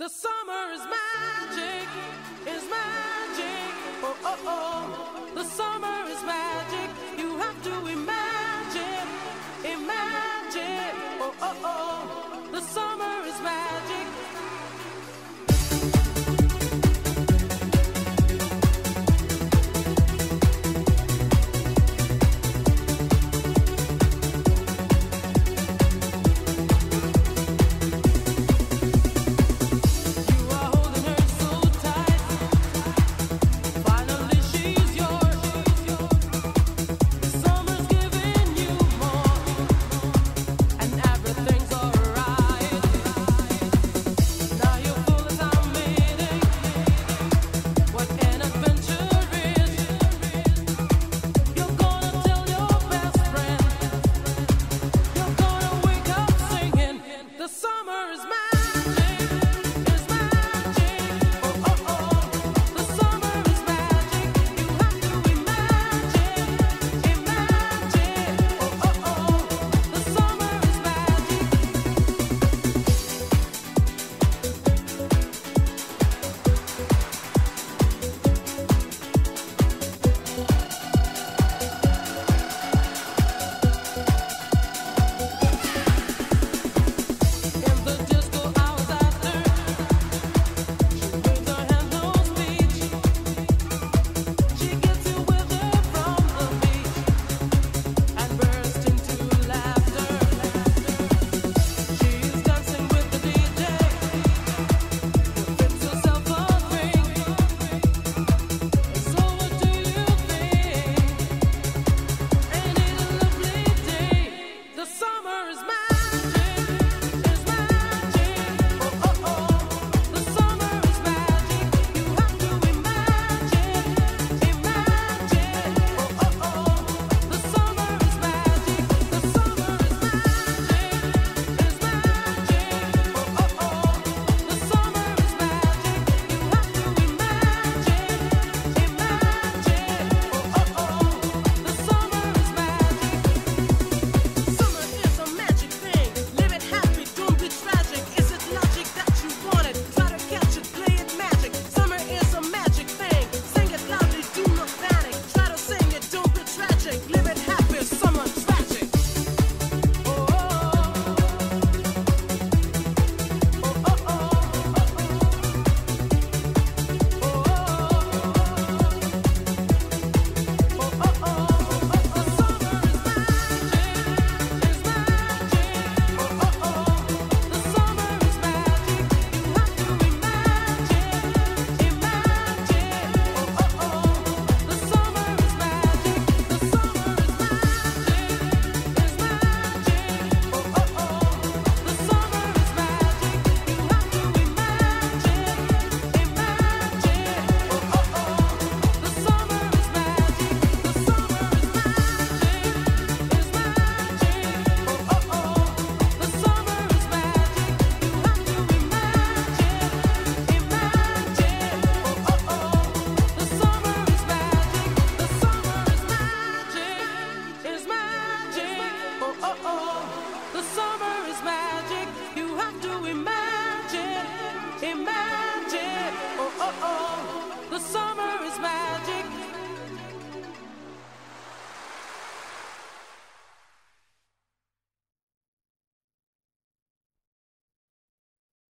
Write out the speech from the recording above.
The summer is magic, is magic. Oh, oh, oh. The summer is magic.